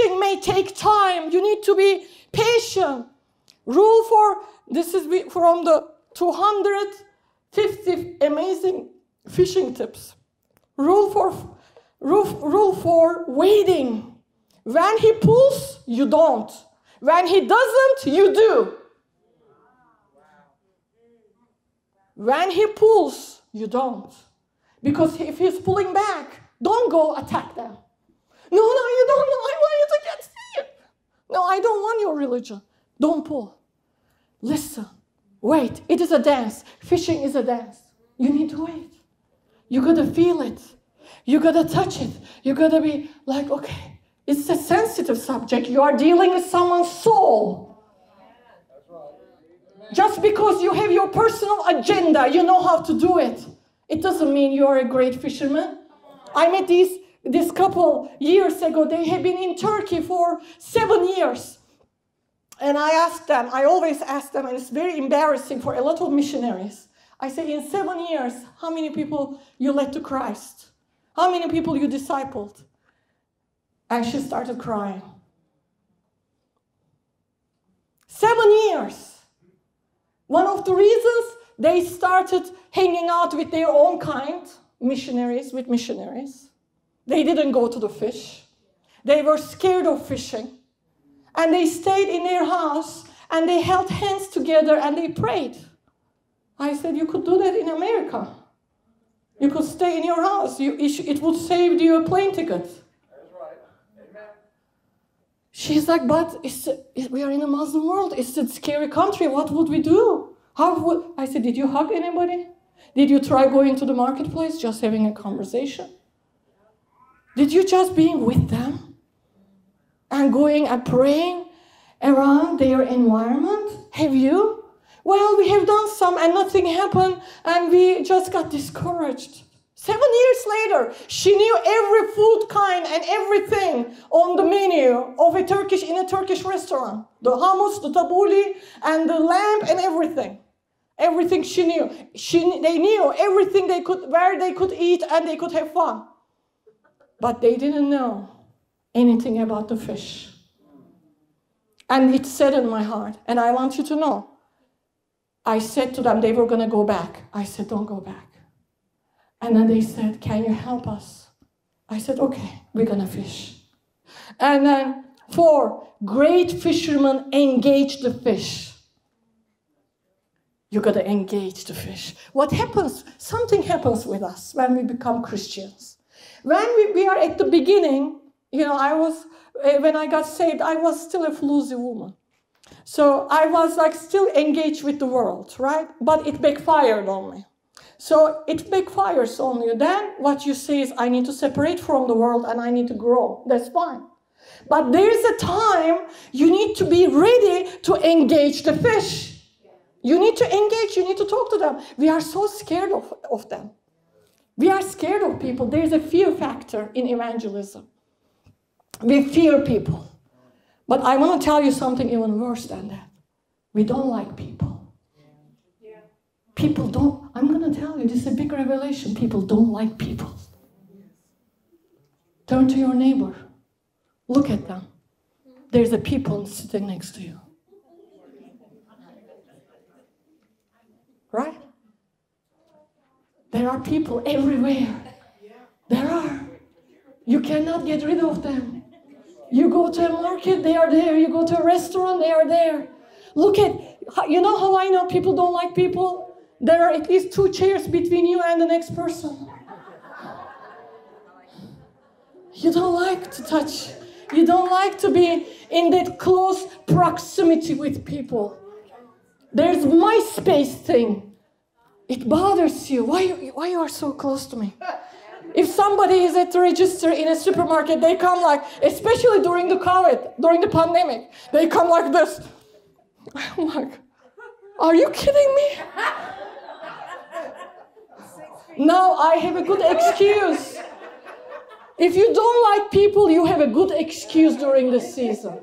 fishing may take time. You need to be patient. Rule for this is from the 250 amazing fishing tips. Rule for rule, rule for waiting. When he pulls, you don't. When he doesn't, you do. When he pulls, you don't. Because if he's pulling back, don't go attack them. No, no, you don't know. I want you to get saved. No, I don't want your religion. Don't pull. Listen. Wait. It is a dance. Fishing is a dance. You need to wait. You gotta feel it. You gotta touch it. You gotta be like, okay, it's a sensitive subject. You are dealing with someone's soul. Just because you have your personal agenda, you know how to do it. It doesn't mean you are a great fisherman. I met these this couple years ago. They have been in Turkey for seven years. And I asked them, I always ask them, and it's very embarrassing for a lot of missionaries. I say, in seven years, how many people you led to Christ? How many people you discipled? And she started crying. Seven years. One of the reasons they started hanging out with their own kind, missionaries, with missionaries. They didn't go to the fish. They were scared of fishing. And they stayed in their house and they held hands together and they prayed. I said, You could do that in America. You could stay in your house. You, it would save you a plane ticket. That's right. Amen. She's like, But it's, we are in a Muslim world. It's a scary country. What would we do? How would I said, Did you hug anybody? Did you try going to the marketplace, just having a conversation? Did you just being with them and going and praying around their environment? Have you? Well, we have done some and nothing happened and we just got discouraged. Seven years later, she knew every food kind and everything on the menu of a Turkish in a Turkish restaurant. The hummus, the tabbouleh, and the lamb and everything. Everything she knew. She, they knew everything they could, where they could eat and they could have fun. But they didn't know anything about the fish. And it in my heart. And I want you to know. I said to them, they were going to go back. I said, don't go back. And then they said, Can you help us? I said, Okay, we're gonna fish. And then four, great fishermen engage the fish. You gotta engage the fish. What happens? Something happens with us when we become Christians. When we, we are at the beginning, you know, I was, eh, when I got saved, I was still a floozy woman. So I was like still engaged with the world, right? But it backfired on me. So it backfires on you. Then what you say is, I need to separate from the world and I need to grow. That's fine. But there's a time you need to be ready to engage the fish. You need to engage, you need to talk to them. We are so scared of, of them. We are scared of people. There's a fear factor in evangelism. We fear people. But I want to tell you something even worse than that. We don't like people. People don't, I'm going to tell you, this is a big revelation. People don't like people. Turn to your neighbor. Look at them. There's a people sitting next to you. Right? There are people everywhere. There are. You cannot get rid of them. You go to a market, they are there. You go to a restaurant, they are there. Look at, you know how I know people don't like people? There are at least two chairs between you and the next person. You don't like to touch. You don't like to be in that close proximity with people. There's my space thing. It bothers you. Why, why you are so close to me? If somebody is at the register in a supermarket, they come like, especially during the COVID, during the pandemic, they come like this. I'm like, are you kidding me? Now I have a good excuse. If you don't like people, you have a good excuse during the season.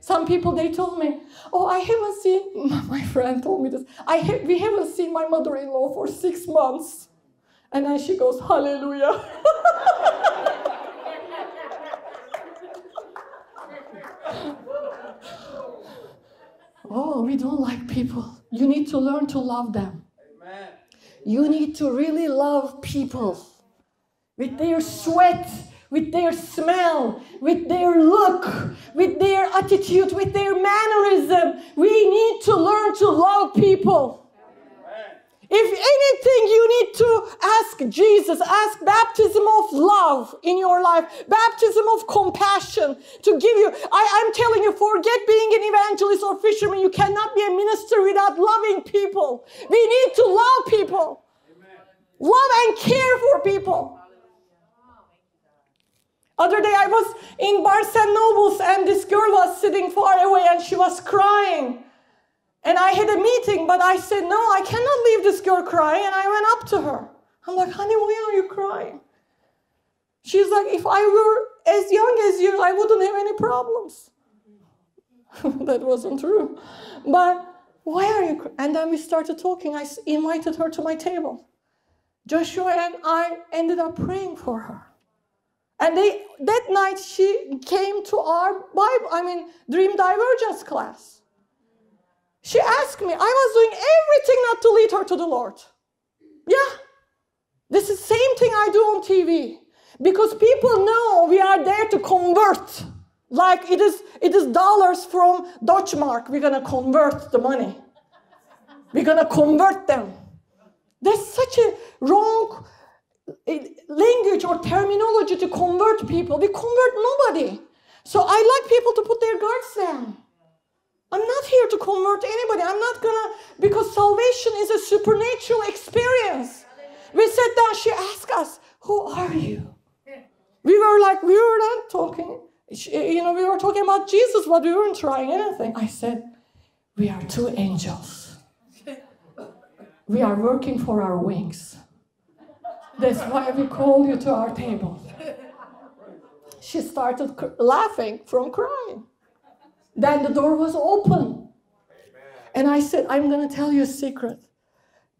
Some people they told me, "Oh, I haven't seen." My friend told me this. I ha- we haven't seen my mother-in-law for six months, and then she goes, "Hallelujah." oh, we don't like people. You need to learn to love them. Amen. You need to really love people with their sweat, with their smell, with their look, with their attitude, with their mannerism. We need to learn to love people. If anything, you need to ask Jesus, ask baptism of love in your life, baptism of compassion to give you. I, I'm telling you, forget being an evangelist or fisherman. You cannot be a minister without loving people. We need to love people, love and care for people. Other day I was in Barnes and Nobles and this girl was sitting far away and she was crying. And I had a meeting, but I said, No, I cannot leave this girl crying. And I went up to her. I'm like, Honey, why are you crying? She's like, If I were as young as you, I wouldn't have any problems. that wasn't true. But why are you crying? And then we started talking. I invited her to my table. Joshua and I ended up praying for her. And they, that night she came to our Bible, I mean, Dream Divergence class. She asked me, I was doing everything not to lead her to the Lord. Yeah. This is the same thing I do on TV. Because people know we are there to convert. Like it is, it is dollars from Deutschmark. We're gonna convert the money. We're gonna convert them. There's such a wrong language or terminology to convert people. We convert nobody. So I like people to put their guards down. I'm not here to convert anybody. I'm not gonna, because salvation is a supernatural experience. We sat down, she asked us, Who are you? We were like, We were not talking, you know, we were talking about Jesus, but we weren't trying anything. I said, We are two angels. We are working for our wings. That's why we call you to our table. She started laughing from crying. Then the door was open. And I said, I'm going to tell you a secret.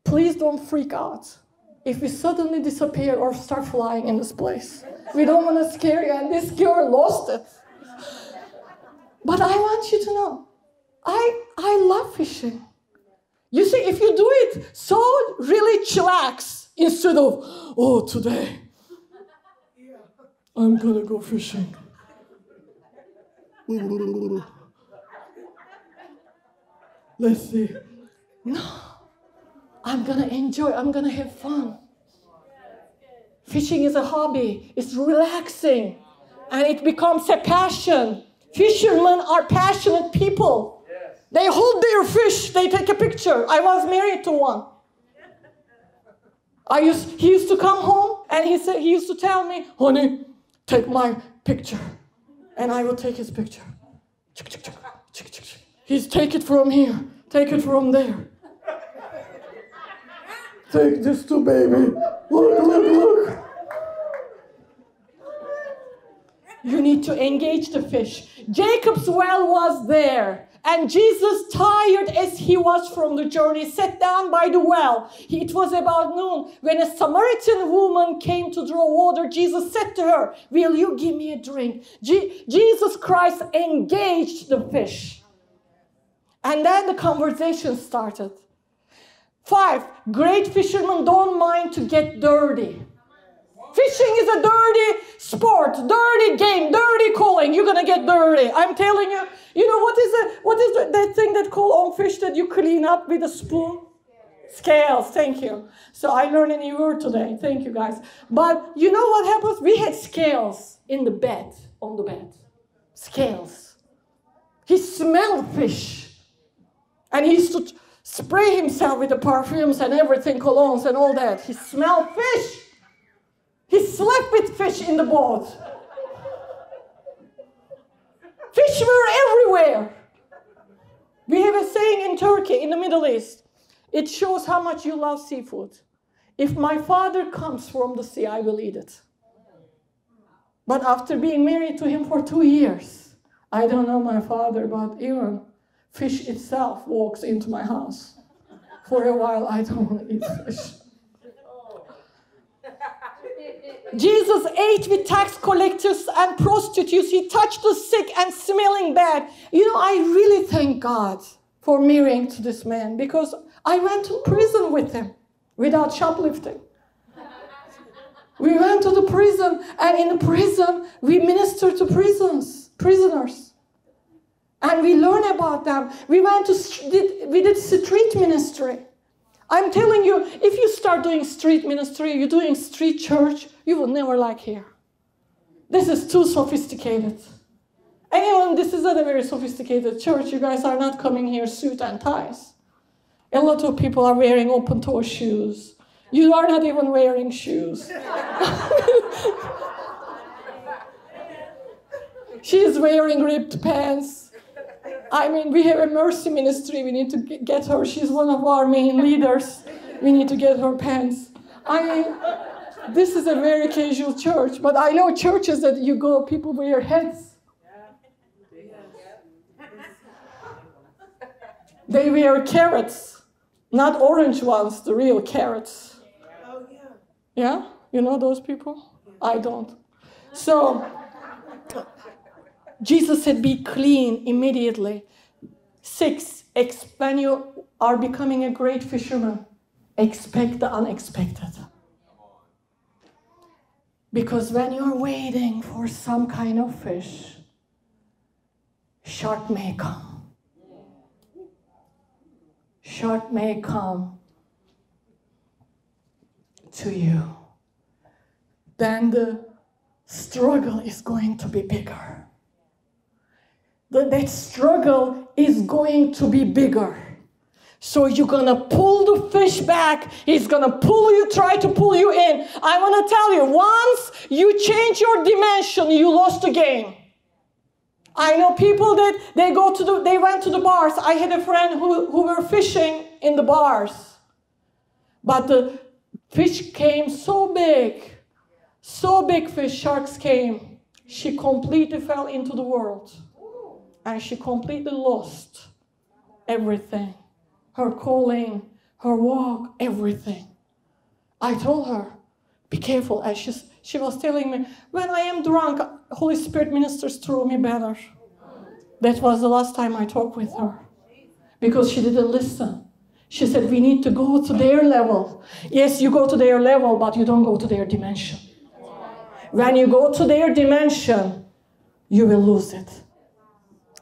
Please don't freak out if we suddenly disappear or start flying in this place. We don't want to scare you. And this girl lost it. But I want you to know, I, I love fishing. You see, if you do it so really chillax instead of, oh, today I'm gonna go fishing. Let's see. No, I'm gonna enjoy, I'm gonna have fun. Fishing is a hobby, it's relaxing, and it becomes a passion. Fishermen are passionate people. They hold their fish, they take a picture. I was married to one. I used, he used to come home and he said he used to tell me, honey, take my picture. And I will take his picture. He's take it from here, take it from there. Take this to baby. Look, look, look. You need to engage the fish. Jacob's well was there. And Jesus, tired as he was from the journey, sat down by the well. It was about noon. When a Samaritan woman came to draw water, Jesus said to her, Will you give me a drink? Je- Jesus Christ engaged the fish. And then the conversation started. Five, great fishermen don't mind to get dirty. Fishing is a dirty sport, dirty game, dirty calling. You're gonna get dirty. I'm telling you. You know what is it? What is the, that thing that call on fish that you clean up with a spoon? Scales. Thank you. So I learned a new word today. Thank you guys. But you know what happens? We had scales in the bed, on the bed. Scales. He smelled fish. And he used to spray himself with the perfumes and everything, colognes and all that. He smelled fish. He slept with fish in the boat. Fish were everywhere. We have a saying in Turkey, in the Middle East. It shows how much you love seafood. If my father comes from the sea, I will eat it. But after being married to him for two years, I don't know my father, but even fish itself walks into my house. For a while, I don't want to eat fish. Jesus ate with tax collectors and prostitutes. He touched the sick and smelling bad. You know, I really thank God for marrying to this man because I went to prison with him without shoplifting. We went to the prison, and in the prison, we ministered to prisons, prisoners. And we learned about them. We went to, we did street ministry. I'm telling you, if you start doing street ministry, you're doing street church, you will never like here. This is too sophisticated. Anyone, this is not a very sophisticated church. You guys are not coming here suit and ties. A lot of people are wearing open toe shoes. You are not even wearing shoes. she is wearing ripped pants. I mean, we have a mercy ministry. We need to get her. She's one of our main leaders. We need to get her pants. I mean, this is a very casual church, but I know churches that you go, people wear heads. They wear carrots, not orange ones, the real carrots. Oh. Yeah? You know those people? I don't. So, Jesus said, Be clean immediately. Six, when you are becoming a great fisherman, expect the unexpected. Because when you're waiting for some kind of fish, shark may come. Shark may come to you. Then the struggle is going to be bigger. That, struggle is going to be bigger. So you're gonna pull the fish back. He's gonna pull you, try to pull you in. I wanna tell you, once you change your dimension, you lost the game. I know people that they go to the, they went to the bars. I had a friend who, who were fishing in the bars. But the fish came so big, so big fish, sharks came. She completely fell into the world. And she completely lost everything her calling, her walk, everything. I told her, be careful. And she's, she was telling me, when I am drunk, Holy Spirit ministers through me better. That was the last time I talked with her because she didn't listen. She said, We need to go to their level. Yes, you go to their level, but you don't go to their dimension. When you go to their dimension, you will lose it.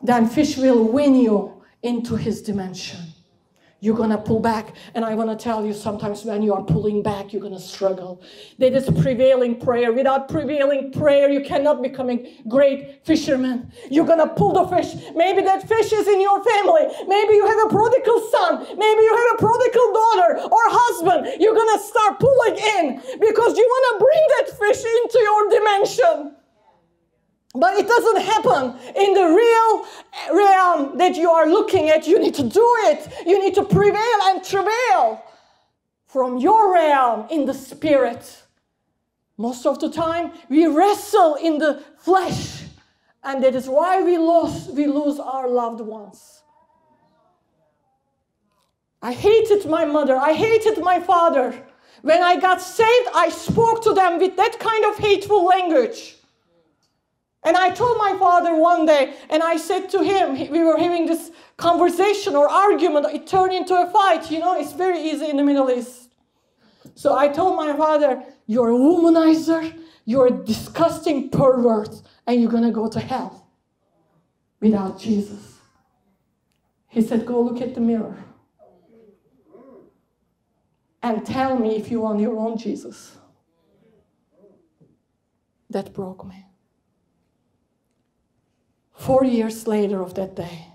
Then fish will win you into his dimension you're going to pull back. And I want to tell you sometimes when you are pulling back, you're going to struggle. That is prevailing prayer. Without prevailing prayer, you cannot become a great fisherman. You're going to pull the fish. Maybe that fish is in your family. Maybe you have a prodigal son. Maybe you have a prodigal daughter or husband. You're going to start pulling in because you want to bring that fish into your dimension. But it doesn't happen in the real realm that you are looking at. You need to do it. You need to prevail and travail from your realm in the spirit. Most of the time, we wrestle in the flesh, and that is why we lose, we lose our loved ones. I hated my mother. I hated my father. When I got saved, I spoke to them with that kind of hateful language. And I told my father one day, and I said to him, we were having this conversation or argument, it turned into a fight. You know, it's very easy in the Middle East. So I told my father, You're a womanizer, you're a disgusting pervert, and you're gonna go to hell without Jesus. He said, Go look at the mirror and tell me if you want your own Jesus. That broke me. Four years later of that day,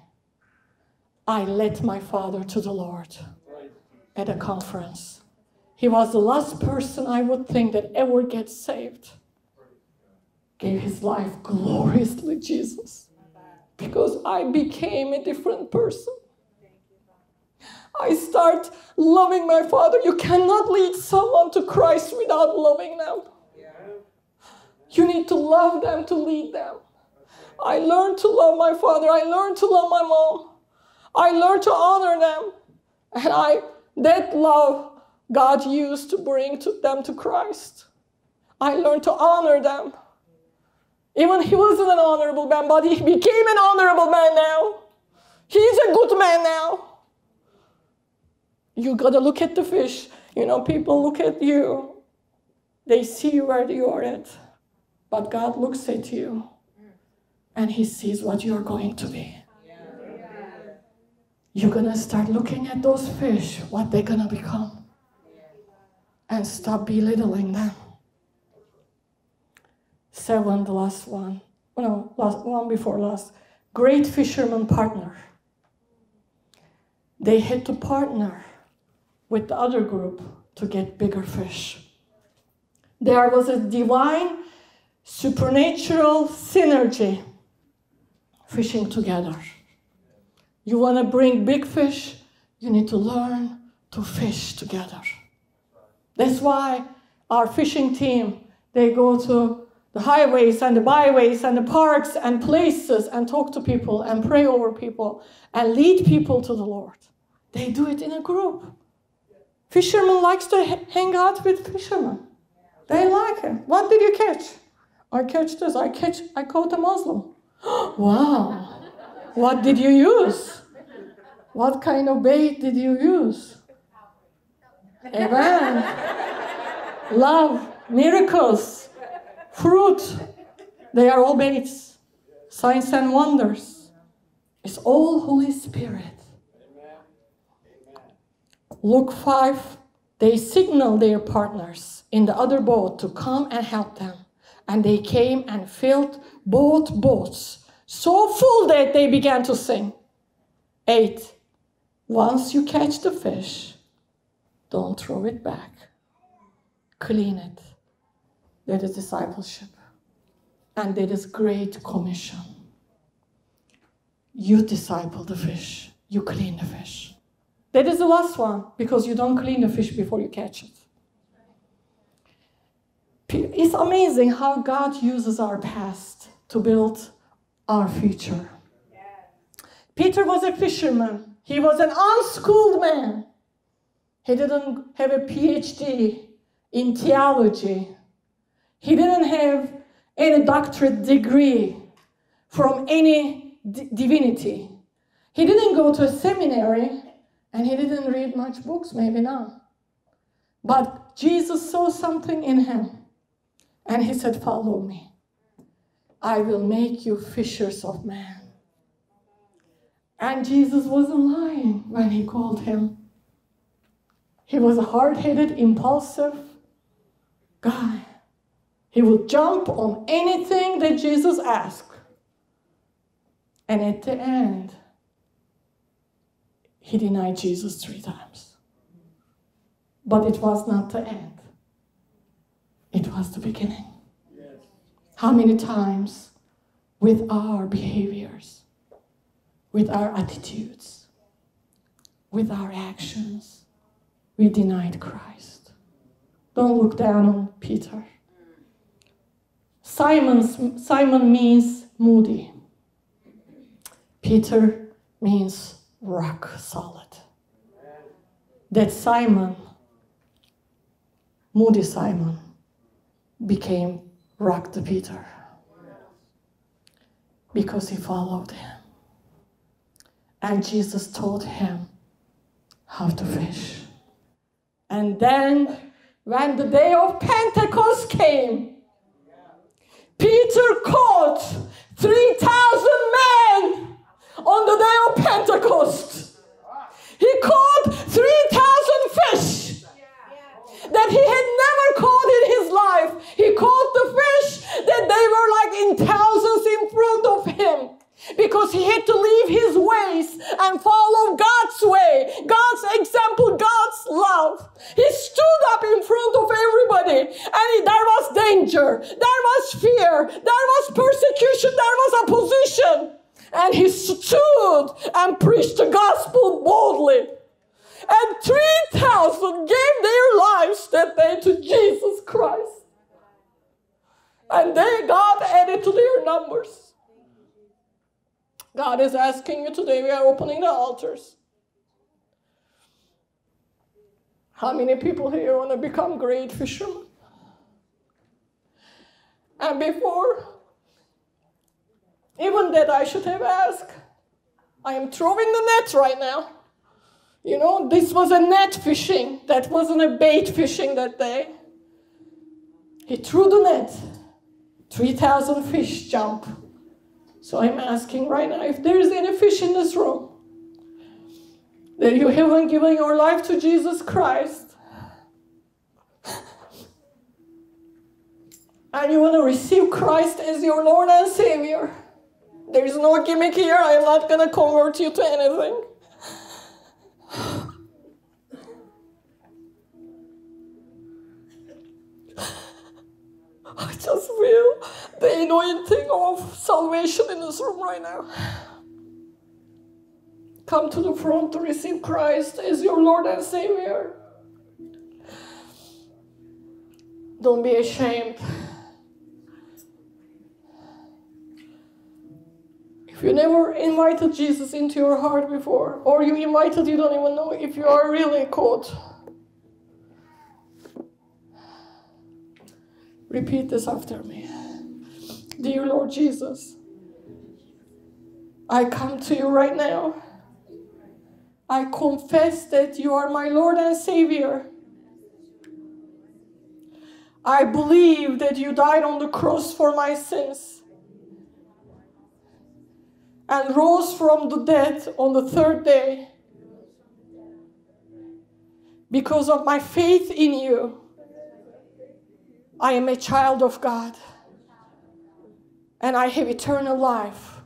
I led my father to the Lord at a conference. He was the last person I would think that ever gets saved. Gave his life gloriously, Jesus, because I became a different person. I start loving my father. You cannot lead someone to Christ without loving them. You need to love them to lead them. I learned to love my father. I learned to love my mom. I learned to honor them. And I that love God used to bring to them to Christ. I learned to honor them. Even he wasn't an honorable man, but he became an honorable man now. He's a good man now. You gotta look at the fish. You know, people look at you, they see where you are at. But God looks at you and He sees what you're going to be. You're gonna start looking at those fish, what they're gonna become, and stop belittling them. Seven, the last one. Oh, no, last one before last. Great fisherman partner. They had to partner with the other group to get bigger fish. There was a divine, supernatural synergy fishing together. You want to bring big fish, you need to learn to fish together. That's why our fishing team, they go to the highways and the byways and the parks and places and talk to people and pray over people and lead people to the Lord. They do it in a group. Fishermen likes to hang out with fishermen. They like it. What did you catch? I catch this. I catch. I caught a Muslim. Wow. What did you use? What kind of bait did you use? Amen. Love, miracles, fruit. They are all baits. Signs and wonders. It's all Holy Spirit. Luke 5, they signal their partners in the other boat to come and help them. And they came and filled both boats so full that they began to sing. 8. Once you catch the fish, don't throw it back. Clean it. That is discipleship. And that is great commission. You disciple the fish, you clean the fish. That is the last one because you don't clean the fish before you catch it. It's amazing how God uses our past to build our future. Peter was a fisherman. He was an unschooled man. He didn't have a PhD in theology. He didn't have any doctorate degree from any divinity. He didn't go to a seminary. And he didn't read much books, maybe not. But Jesus saw something in him. And he said, Follow me. I will make you fishers of men. And Jesus wasn't lying when he called him. He was a hard headed, impulsive guy. He would jump on anything that Jesus asked. And at the end, he denied Jesus three times. But it was not the end, it was the beginning. Yes. How many times with our behaviors, with our attitudes, with our actions, we denied Christ? Don't look down on Peter. Simon's, Simon means moody. Peter means rock solid. That Simon, Moody Simon, became rock Peter because he followed him. And Jesus taught him how to fish. And then, when the day of Pentecost came, Peter caught 3,000 men on the day of Pentecost. He caught 3,000 fish that he had never caught in his life. He caught the fish that they were like in thousands in front of him because he had to leave his ways and follow God's way, God's example, God's love. He stood up in front of everybody and he, there was danger, there was fear, there was persecution, there was opposition and he stood and preached the gospel boldly. And 3,000 gave their lives that day to Jesus Christ. And they got added to their numbers. God is asking you today, we are opening the altars. How many people here want to become great fishermen? And before, even that I should have asked, I am throwing the net right now. You know, this was a net fishing. That wasn't a bait fishing that day. He threw the net. 3,000 fish jump. So I'm asking right now if there is any fish in this room that you haven't given your life to Jesus Christ and you want to receive Christ as your Lord and Savior. There is no gimmick here. I am not going to convert you to anything. I just feel the anointing of salvation in this room right now. Come to the front to receive Christ as your Lord and Savior. Don't be ashamed. If you never invited Jesus into your heart before, or you invited, you don't even know if you are really called. Repeat this after me. Dear Lord Jesus, I come to you right now. I confess that you are my Lord and Savior. I believe that you died on the cross for my sins and rose from the dead on the third day because of my faith in you. I am a child of God and I have eternal life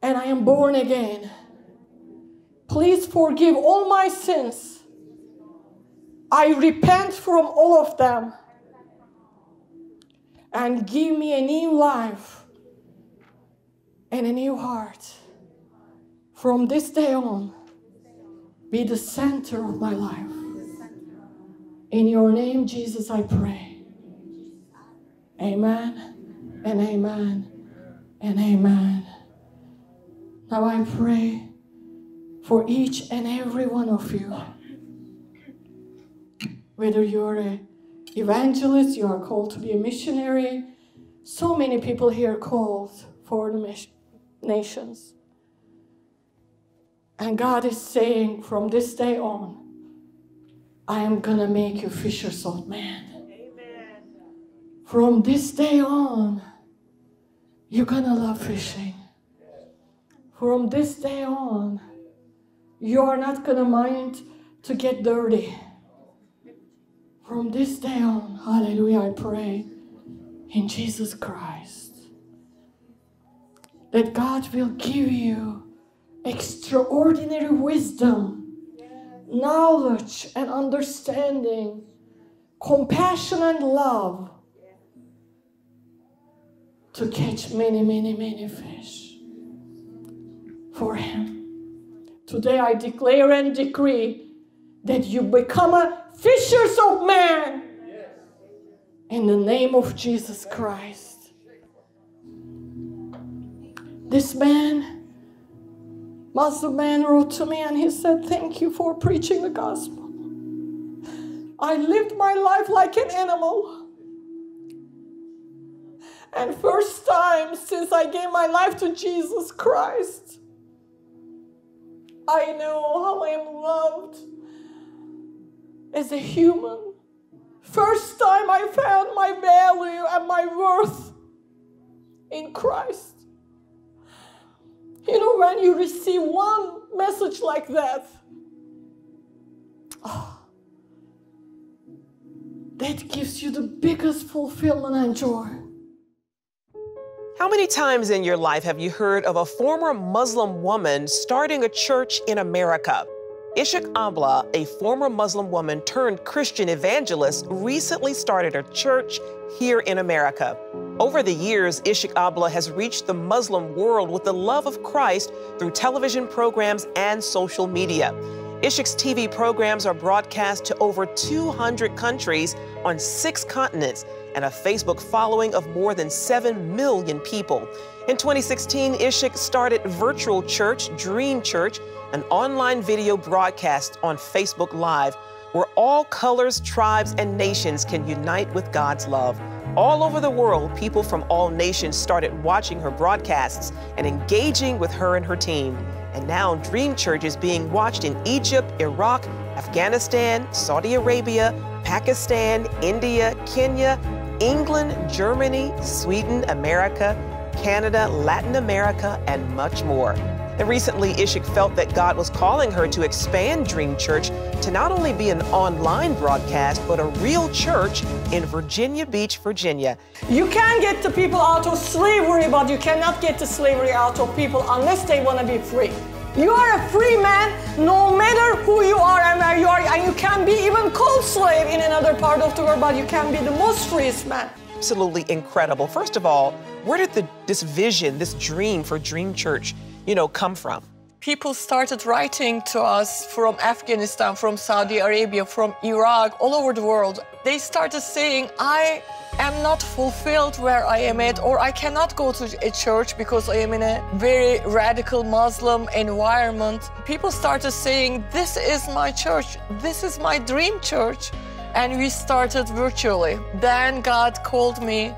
and I am born again. Please forgive all my sins. I repent from all of them and give me a new life and a new heart. From this day on, be the center of my life. In your name, Jesus, I pray. Amen and amen and amen. Now I pray for each and every one of you. Whether you're an evangelist, you are called to be a missionary, so many people here called for the nations. And God is saying from this day on, I am going to make you fishers of men. Amen. From this day on, you're going to love fishing. From this day on, you are not going to mind to get dirty. From this day on, hallelujah, I pray in Jesus Christ that God will give you extraordinary wisdom knowledge and understanding, compassion and love to catch many, many, many fish for Him. Today I declare and decree that you become a fishers of men in the name of Jesus Christ. This man Muslim man wrote to me and he said, Thank you for preaching the gospel. I lived my life like an animal. And first time since I gave my life to Jesus Christ, I know how I am loved as a human. First time I found my value and my worth in Christ. You know, when you receive one message like that, oh, that gives you the biggest fulfillment and joy. How many times in your life have you heard of a former Muslim woman starting a church in America? Işık Abla, a former Muslim woman turned Christian evangelist, recently started a church here in America. Over the years, Işık Abla has reached the Muslim world with the love of Christ through television programs and social media. Işık's TV programs are broadcast to over 200 countries on six continents and a Facebook following of more than 7 million people. In 2016, Işık started virtual church Dream Church, an online video broadcast on Facebook Live where all colors, tribes, and nations can unite with God's love. All over the world, people from all nations started watching her broadcasts and engaging with her and her team. And now Dream Church is being watched in Egypt, Iraq, Afghanistan, Saudi Arabia, Pakistan, India, Kenya, England, Germany, Sweden, America, Canada, Latin America, and much more. And recently, Işık felt that God was calling her to expand Dream Church to not only be an online broadcast, but a real church in Virginia Beach, Virginia. You can get the people out of slavery, but you cannot get the slavery out of people unless they want to be free. You are a free man no matter who you are and where you are, and you can be even called slave in another part of the world, but you can be the most freest man. Absolutely incredible. First of all, where did the, this vision, this dream for Dream Church you know, come from? People started writing to us from Afghanistan, from Saudi Arabia, from Iraq, all over the world. They started saying, I am not fulfilled where I am at, or I cannot go to a church because I am in a very radical Muslim environment. People started saying, This is my church, this is my dream church. And we started virtually. Then God called me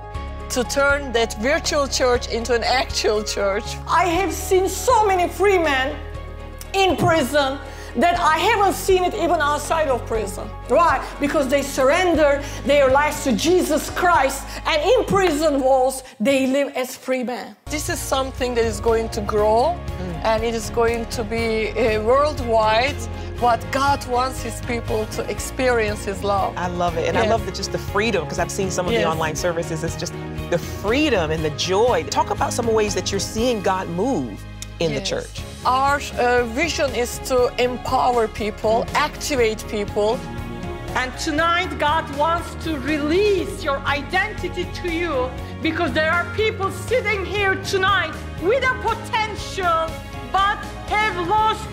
to turn that virtual church into an actual church. I have seen so many free men in prison that I haven't seen it even outside of prison. Why? Because they surrender their lives to Jesus Christ, and in prison walls, they live as free men. This is something that is going to grow, mm. and it is going to be uh, worldwide what God wants His people to experience His love. I love it. And yes. I love the, just the freedom, because I've seen some of yes. the online services. It's just the freedom and the joy. Talk about some ways that you're seeing God move in yes. the church. Our uh, vision is to empower people, activate people. And tonight, God wants to release your identity to you because there are people sitting here tonight with a potential but have lost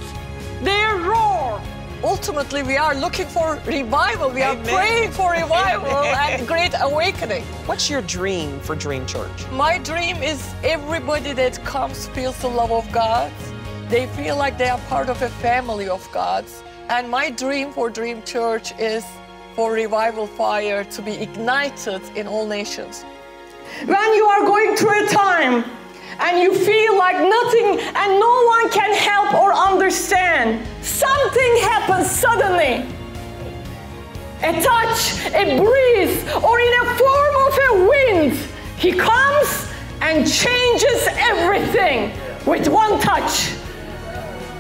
their roar. Ultimately, we are looking for revival. We Amen. are praying for revival and great awakening. What's your dream for Dream Church? My dream is everybody that comes feels the love of God. They feel like they are part of a family of God's. And my dream for Dream Church is for revival fire to be ignited in all nations. When you are going through a time and you feel like nothing and no one can help or understand, something happens suddenly. A touch, a breeze, or in a form of a wind, he comes and changes everything with one touch.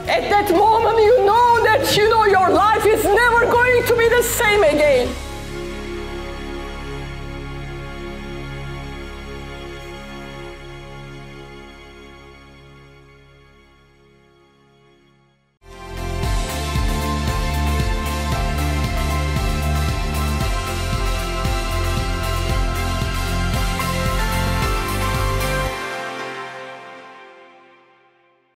At that moment, you know that you know your life is never going to be the same again.